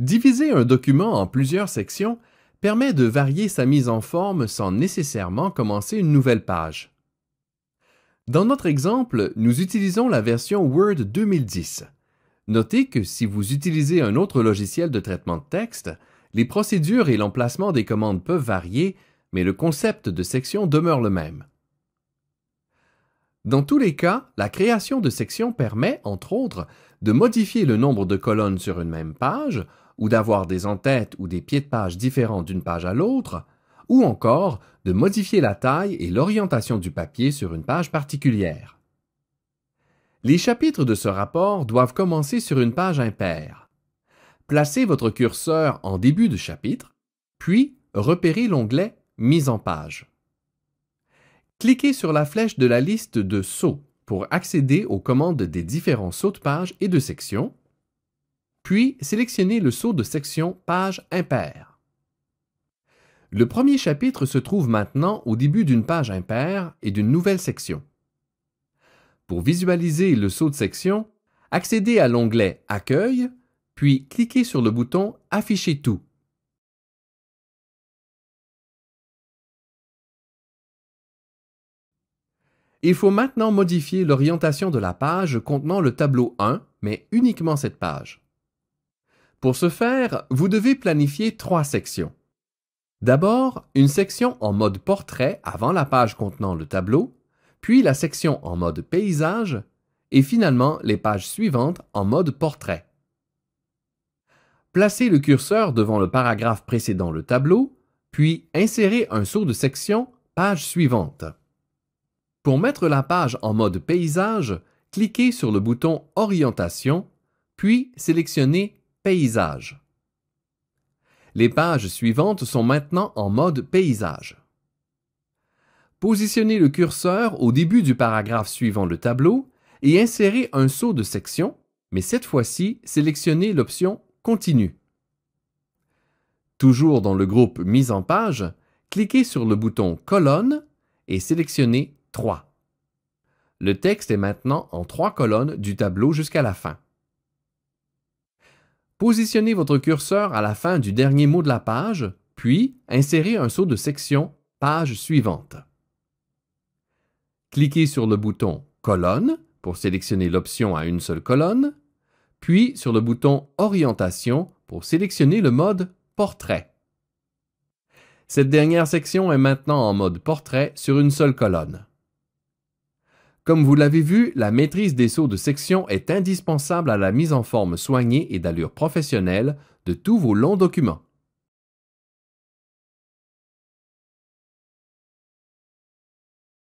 Diviser un document en plusieurs sections permet de varier sa mise en forme sans nécessairement commencer une nouvelle page. Dans notre exemple, nous utilisons la version Word 2010. Notez que si vous utilisez un autre logiciel de traitement de texte, les procédures et l'emplacement des commandes peuvent varier, mais le concept de section demeure le même. Dans tous les cas, la création de sections permet, entre autres, de modifier le nombre de colonnes sur une même page, ou d'avoir des entêtes ou des pieds de page différents d'une page à l'autre, ou encore de modifier la taille et l'orientation du papier sur une page particulière. Les chapitres de ce rapport doivent commencer sur une page impaire. Placez votre curseur en début de chapitre, puis repérez l'onglet Mise en page. Cliquez sur la flèche de la liste de sauts pour accéder aux commandes des différents sauts de page et de section, puis sélectionnez le saut de section Page impaire. Le premier chapitre se trouve maintenant au début d'une page impaire et d'une nouvelle section. Pour visualiser le saut de section, accédez à l'onglet Accueil, puis cliquez sur le bouton Afficher tout. Il faut maintenant modifier l'orientation de la page contenant le tableau 1, mais uniquement cette page. Pour ce faire, vous devez planifier trois sections. D'abord, une section en mode portrait avant la page contenant le tableau, puis la section en mode paysage, et finalement les pages suivantes en mode portrait. Placez le curseur devant le paragraphe précédant le tableau, puis insérez un saut de section Page suivante. Pour mettre la page en mode paysage, cliquez sur le bouton Orientation, puis sélectionnez Paysage. Les pages suivantes sont maintenant en mode paysage. Positionnez le curseur au début du paragraphe suivant le tableau et insérez un saut de section, mais cette fois-ci, sélectionnez l'option Continue. Toujours dans le groupe Mise en page, cliquez sur le bouton Colonne et sélectionnez 3. Le texte est maintenant en trois colonnes du tableau jusqu'à la fin. Positionnez votre curseur à la fin du dernier mot de la page, puis insérez un saut de section Page suivante. Cliquez sur le bouton Colonne pour sélectionner l'option à une seule colonne, puis sur le bouton Orientation pour sélectionner le mode Portrait. Cette dernière section est maintenant en mode Portrait sur une seule colonne. Comme vous l'avez vu, la maîtrise des sauts de section est indispensable à la mise en forme soignée et d'allure professionnelle de tous vos longs documents.